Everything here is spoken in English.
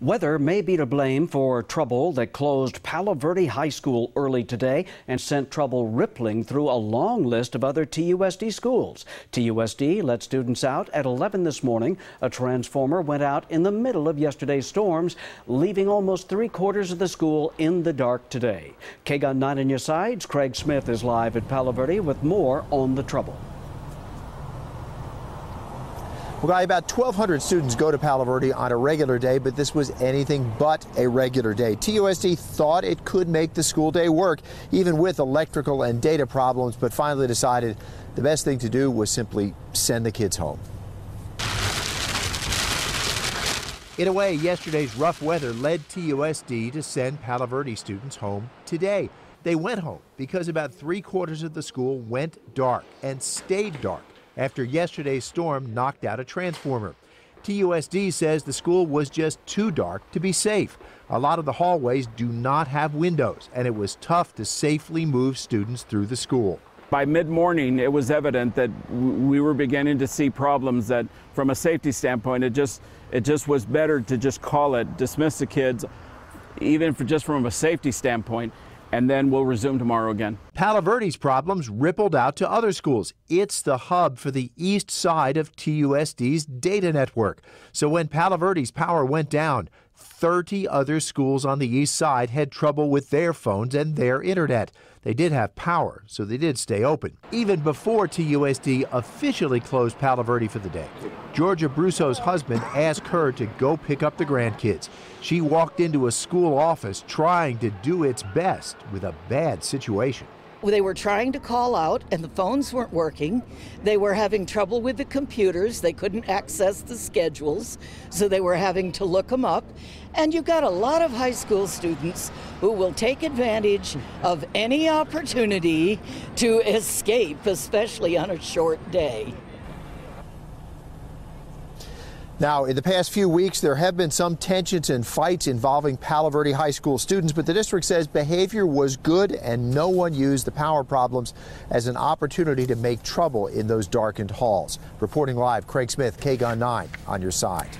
Weather may be to blame for trouble that closed Palo Verde High School early today and sent trouble rippling through a long list of other TUSD schools. TUSD let students out at 11 this morning. A transformer went out in the middle of yesterday's storms, leaving almost three quarters of the school in the dark today. KGUN 9 on your sides, Craig Smith is live at Palo Verde with more on the trouble. About 1,200 students go to Palo Verde on a regular day, but this was anything but a regular day. TUSD thought it could make the school day work, even with electrical and data problems, but finally decided the best thing to do was simply send the kids home. In a way, yesterday's rough weather led TUSD to send Palo Verde students home today. They went home because about three quarters of the school went dark and stayed dark after yesterday's storm knocked out a transformer. TUSD says the school was just too dark to be safe. A lot of the hallways do not have windows, and it was tough to safely move students through the school. By mid morning, it was evident that we were beginning to see problems that, from a safety standpoint, it just, it just was better to just call it, dismiss the kids, even for just from a safety standpoint, and then we'll resume tomorrow again. Palo Verde's problems rippled out to other schools. It's the hub for the east side of TUSD's data network. So when Palo Verde's power went down, 30 other schools on the east side had trouble with their phones and their internet. They did have power, so they did stay open, even before TUSD officially closed Palo Verde for the day. Georgia Brusso's husband asked her to go pick up the grandkids. She walked into a school office trying to do its best with a bad situation. They were trying to call out and the phones weren't working. They were having trouble with the computers. They couldn't access the schedules, so they were having to look them up. And you've got a lot of high school students who will take advantage of any opportunity to escape, especially on a short day. Now, in the past few weeks, there have been some tensions and fights involving Palo Verde High School students, but the district says behavior was good and no one used the power problems as an opportunity to make trouble in those darkened halls. Reporting live, Craig Smith, KGUN 9 on your side.